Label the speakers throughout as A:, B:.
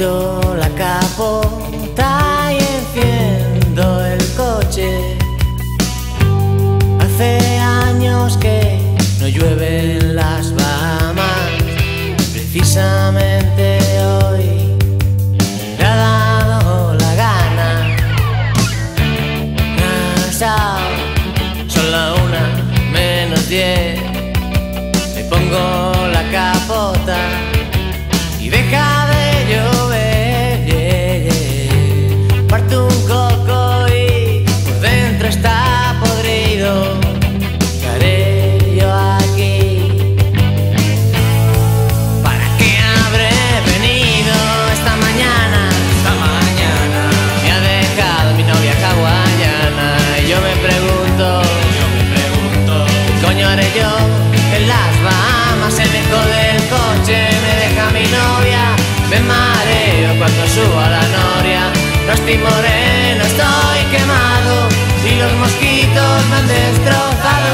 A: Cristo. Subo a la noria. No moreno, estoy quemado y los mosquitos me han destrozado.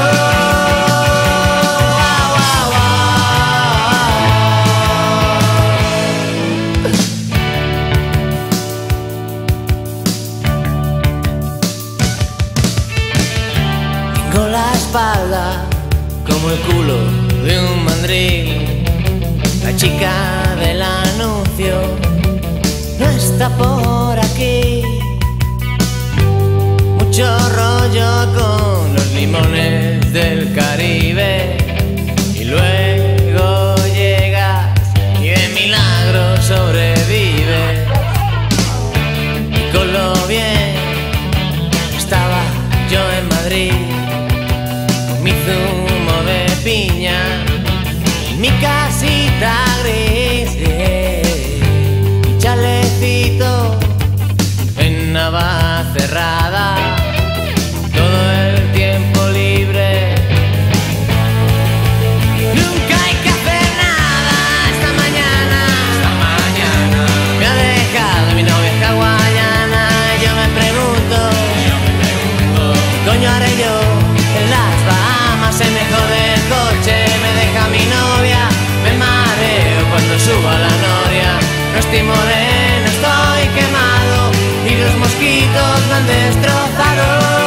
A: Tengo la espalda como el culo de un mandril. La chica por aquí. Mucho rollo con los limones del Caribe. Y luego llegas y de milagro sobrevives. Y con lo bien estaba yo en Madrid con mi zumo de piña y mi casita nos han destrozado.